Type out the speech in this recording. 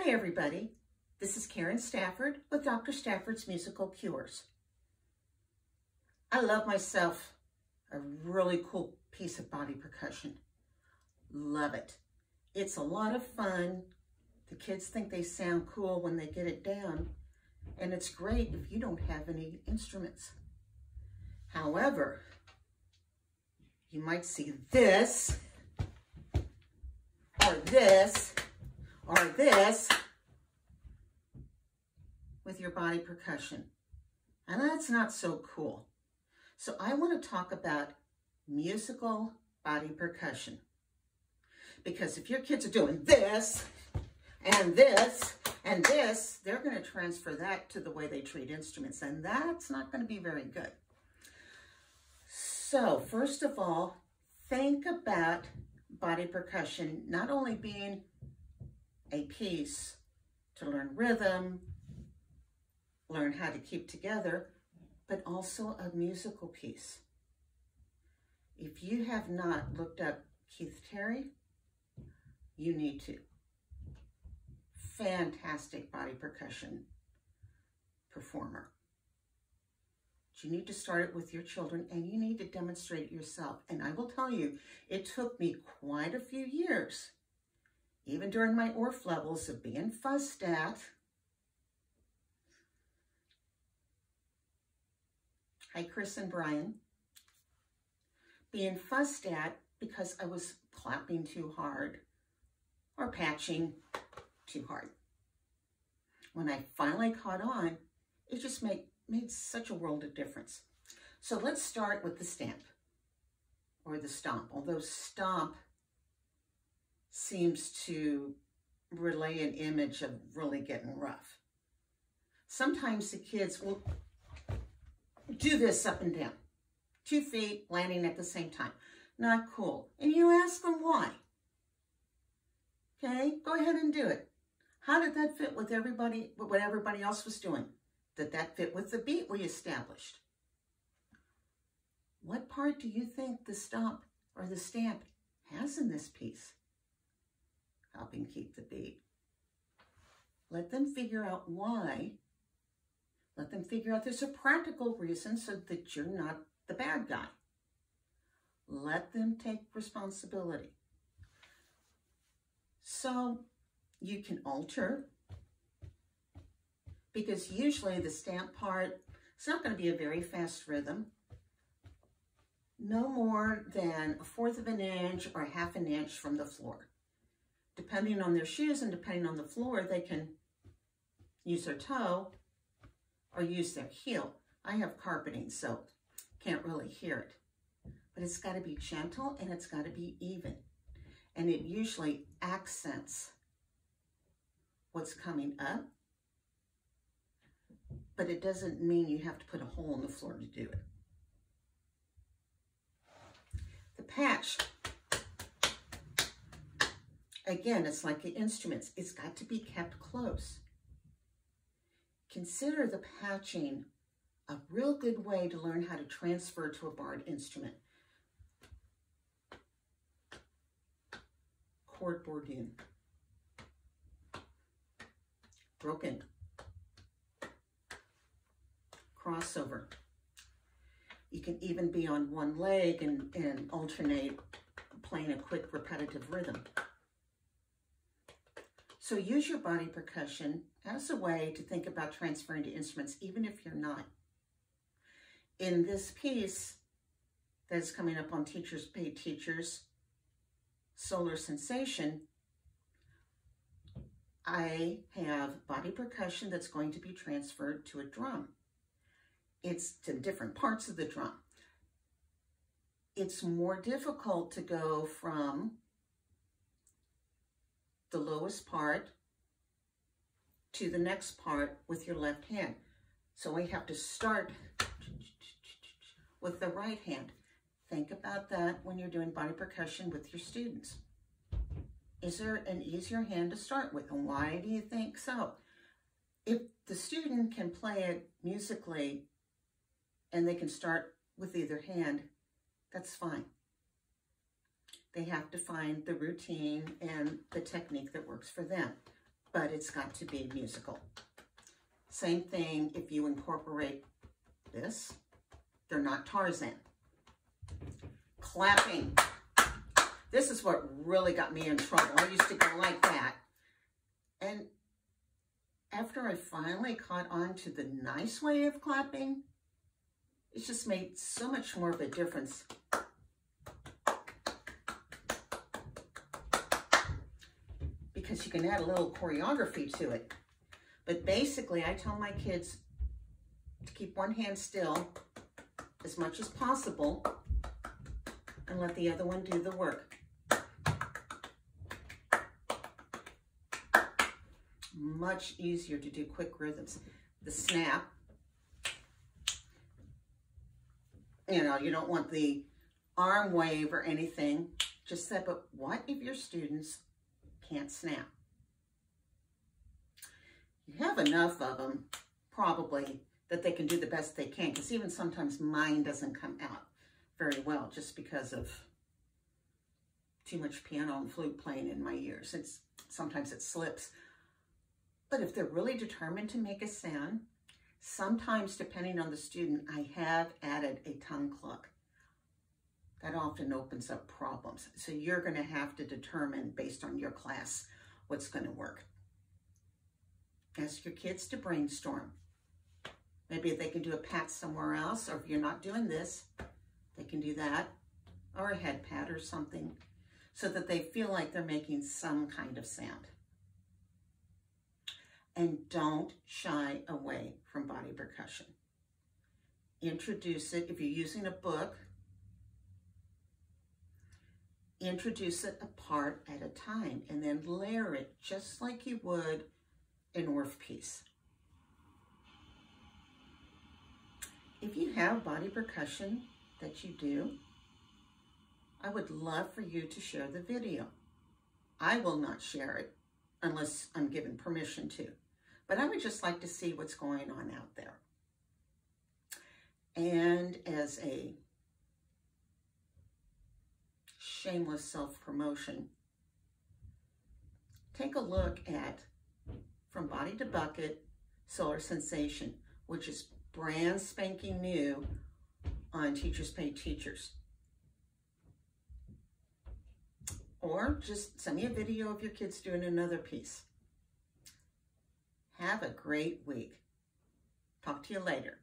Hi, everybody. This is Karen Stafford with Dr. Stafford's Musical Cures. I love myself a really cool piece of body percussion. Love it. It's a lot of fun. The kids think they sound cool when they get it down, and it's great if you don't have any instruments. However, you might see this, or this, or this with your body percussion. And that's not so cool. So I want to talk about musical body percussion. Because if your kids are doing this, and this, and this, they're going to transfer that to the way they treat instruments. And that's not going to be very good. So first of all, think about body percussion not only being a piece to learn rhythm, learn how to keep together, but also a musical piece. If you have not looked up Keith Terry, you need to. Fantastic body percussion performer. You need to start it with your children and you need to demonstrate it yourself. And I will tell you, it took me quite a few years, even during my Orff levels of being fussed at. Hi, Chris and Brian. Being fussed at because I was clapping too hard or patching too hard. When I finally caught on, it just made made such a world of difference. So let's start with the stamp or the stomp, although stomp seems to relay an image of really getting rough. Sometimes the kids will do this up and down, two feet landing at the same time. Not cool. And you ask them why. Okay, go ahead and do it. How did that fit with everybody, with what everybody else was doing? Did that fit with the beat we established? What part do you think the stomp or the stamp has in this piece? Helping keep the beat. Let them figure out why. Let them figure out there's a practical reason so that you're not the bad guy. Let them take responsibility. So you can alter because usually the stamp part, it's not going to be a very fast rhythm. No more than a fourth of an inch or half an inch from the floor. Depending on their shoes and depending on the floor, they can use their toe or use their heel. I have carpeting, so can't really hear it. But it's got to be gentle and it's got to be even. And it usually accents what's coming up but it doesn't mean you have to put a hole in the floor to do it. The patch, again, it's like the instruments. It's got to be kept close. Consider the patching a real good way to learn how to transfer to a barred instrument. Chord bordun. Broken crossover. You can even be on one leg and, and alternate playing a quick repetitive rhythm. So use your body percussion as a way to think about transferring to instruments, even if you're not. In this piece that is coming up on Teachers Pay Teachers, Solar Sensation, I have body percussion that's going to be transferred to a drum it's to different parts of the drum. It's more difficult to go from the lowest part to the next part with your left hand. So we have to start with the right hand. Think about that when you're doing body percussion with your students. Is there an easier hand to start with? And why do you think so? If the student can play it musically and they can start with either hand, that's fine. They have to find the routine and the technique that works for them. but it's got to be musical. Same thing if you incorporate this. They're not Tarzan. Clapping. This is what really got me in trouble. I used to go like that. And after I finally caught on to the nice way of clapping, it just made so much more of a difference. Because you can add a little choreography to it. But basically, I tell my kids to keep one hand still as much as possible and let the other one do the work. Much easier to do quick rhythms. The snap, you know, you don't want the arm wave or anything, just that, but what if your students can't snap? You have enough of them, probably, that they can do the best they can, because even sometimes mine doesn't come out very well just because of too much piano and flute playing in my ears. It's Sometimes it slips. But if they're really determined to make a sound, sometimes depending on the student, I have added a tongue cluck. That often opens up problems. So you're going to have to determine based on your class what's going to work. Ask your kids to brainstorm. Maybe they can do a pat somewhere else, or if you're not doing this, they can do that, or a head pat or something, so that they feel like they're making some kind of sound. And don't shy away from body percussion. Introduce it, if you're using a book, introduce it a part at a time, and then layer it just like you would an Orff piece. If you have body percussion that you do, I would love for you to share the video. I will not share it unless I'm given permission to, but I would just like to see what's going on out there. And as a shameless self-promotion, take a look at From Body to Bucket Solar Sensation, which is brand spanking new on Teachers Pay Teachers. Or just send me a video of your kids doing another piece. Have a great week. Talk to you later.